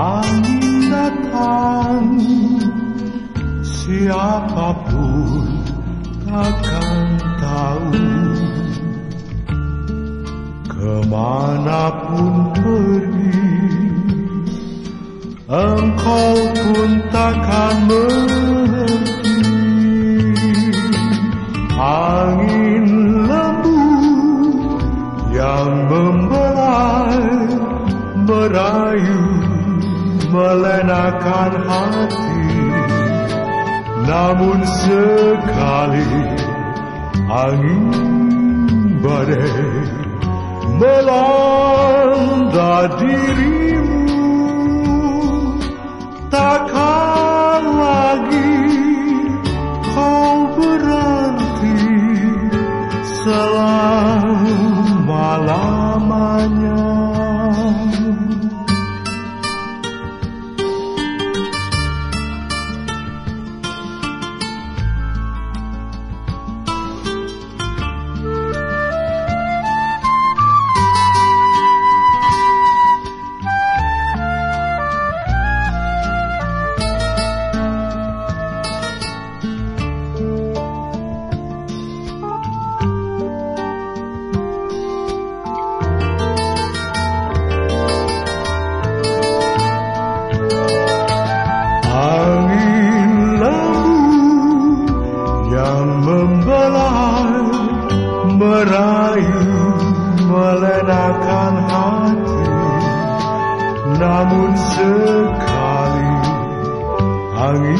angin datang siapa pun takkan tahu ke mana pun pergi engkau pun takkan mengerti melenakan hati Namun sekali angin badai melanda dirimu. Takkan lagi kau berhenti selama-lamanya yang membelai Merayu melenakan hati. Namun sekali angin